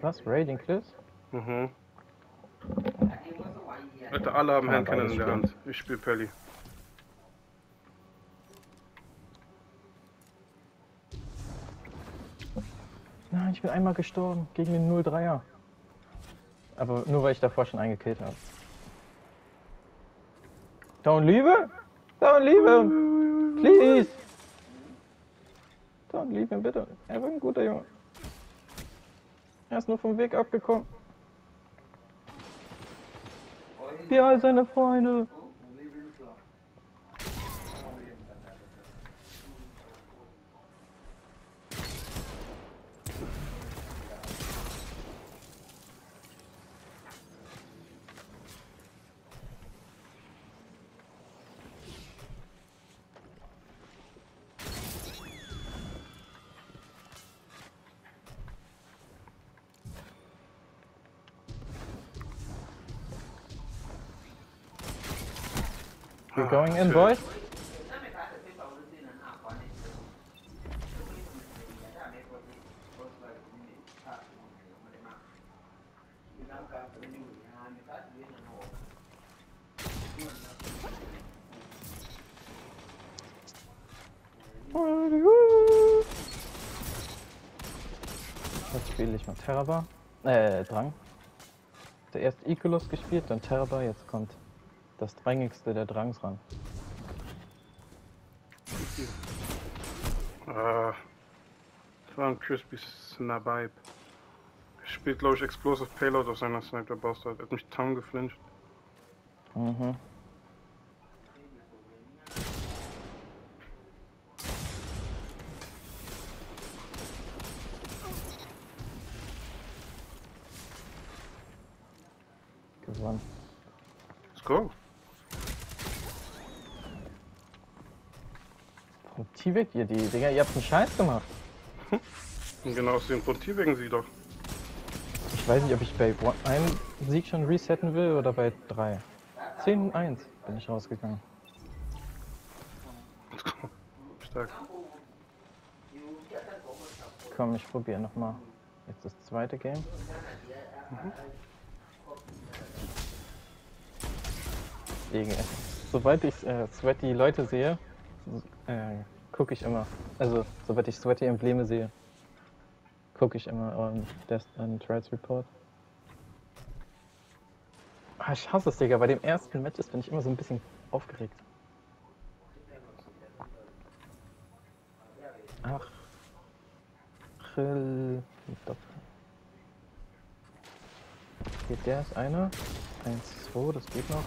Was? Raiding Cliffs? Mhm. Alter, alle haben man Handcannon in der. Hand. Ich spiele Pelly. Nein, ich bin einmal gestorben gegen den 03er. Aber nur weil ich davor schon eingekillt habe. Don't leave him! Don't leave him! Please! Don't leave him, bitte. Er war ein guter Junge. Er ist nur vom Weg abgekommen. Wie all seine Freunde. We're going in, boys. Jetzt spiele ich mal Terraba. Äh, Drang. Der erst Iculus gespielt, dann Terraba, jetzt kommt das drängigste der Drangs ran. Ah, das war ein Crispy Snabibe. Er spielt, glaube ich, Explosive Payload auf seiner Sniper Bastard. Er hat mich Town geflincht. Mhm. Gewonnen. Let's go. T-Weg ihr die, Digga? Ihr habt einen Scheiß gemacht. Und genau aus dem Grund wegen sie doch. Ich weiß nicht, ob ich bei einem Sieg schon resetten will oder bei drei. 10 1 bin ich rausgegangen. Stark. Komm, ich probiere nochmal. Jetzt das zweite Game. Digga, Sobald ich äh, sweaty Leute sehe, äh, gucke ich immer. Also, sobald ich sweaty Embleme sehe, gucke ich immer Death and Trials Report. Ah, ich hasse es, Digga. Bei dem ersten Matches bin ich immer so ein bisschen aufgeregt. Ach. Doppel. Okay, der ist einer. 1, 2, das geht noch.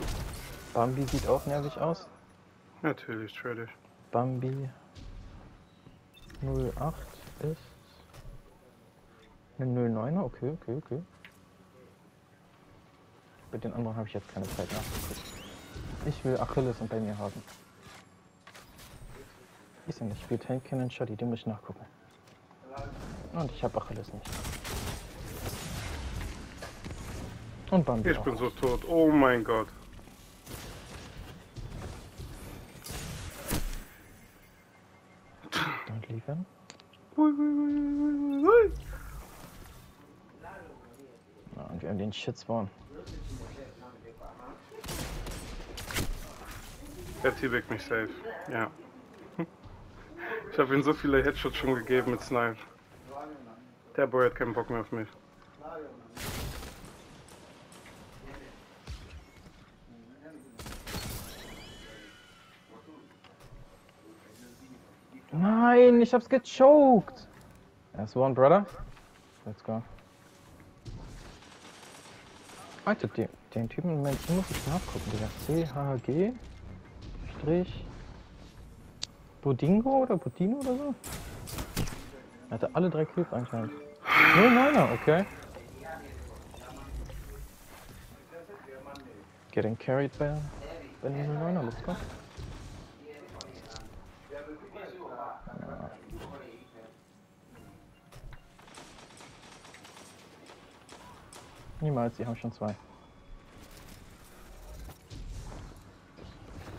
Bambi sieht auch nervig aus. Natürlich, trade ich. Bambi 08 ist eine 09er, okay, okay, okay. Bei den anderen habe ich jetzt keine Zeit nachzugucken. Ich will Achilles und bei mir haben. Ist ja nicht, spielt Hank Cannon Shotty, den muss ich nachgucken. Und ich habe Achilles nicht. Und Bambi Ich bin so tot. Oh mein Gott. Hui. Ja, und wir haben den Shit spawn. Er T-Bag mich safe. Ja. Ich habe ihm so viele Headshots schon gegeben mit Snipe. Der Boy hat keinen Bock mehr auf mich. Nein, ich hab's gechoked. That's one, brother. Let's go. Alter, den, den Typen, muss ich nachgucken, Digga. CHG Strich Bodingo oder Bodino oder so? Er hatte alle drei Kills anscheinend. Nur meiner, okay. Getting carried by, by den 09er, let's go. Niemals, die haben schon zwei.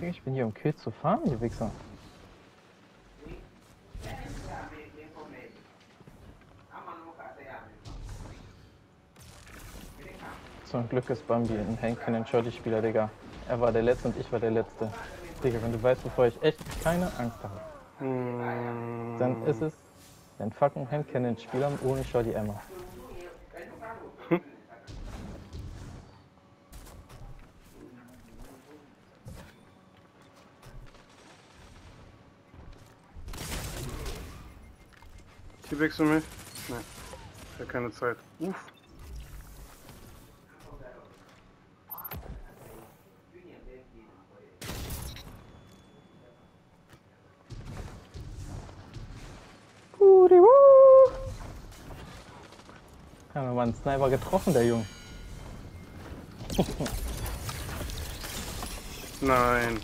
Ich bin hier um Kills zu fahren, ihr Wichser. Zum Glück ist Bambi ein Hank Cannon Shorty Spieler, Digga. Er war der Letzte und ich war der Letzte. Digga, wenn du weißt, bevor ich echt keine Angst habe, Hm. dann ist es ein fucking Hand Cannon Spieler ohne Shorty Emma. T-Bags für mich? Nein. Ich habe keine Zeit. Uff. Ja, wir waren Sniper getroffen, der Junge. Nein.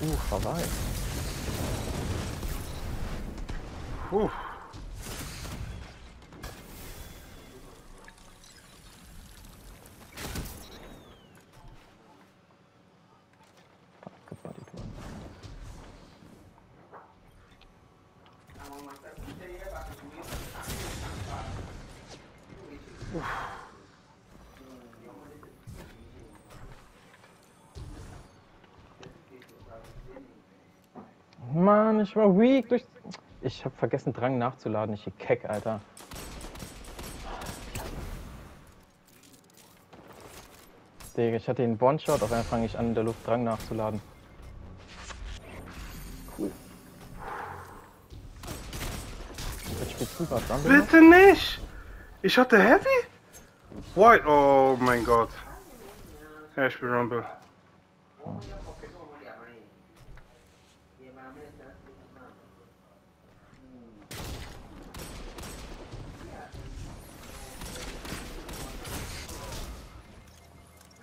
Uh, vorbei. Uff. Gebodied Mann, ich war weak durch. Ich hab vergessen, Drang nachzuladen. Ich keck, Alter. Digga, ich hatte den One-Shot, auf einmal fange ich an, in der Luft Drang nachzuladen. Cool. Jetzt spielst du grad Rumble noch? Bitte nicht! Ich hatte Heavy? White, oh mein Gott. Ja, ich spiele Rumble.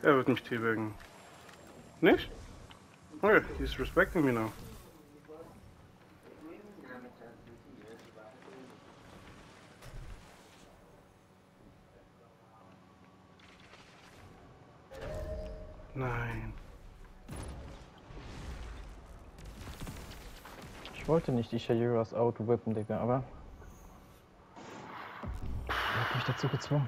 Er wird mich teabagen. Nicht? Okay, he's respecting me now. Nein. Ich wollte nicht die Shayiras outwhippen, Digga, aber. Er hat mich dazu gezwungen.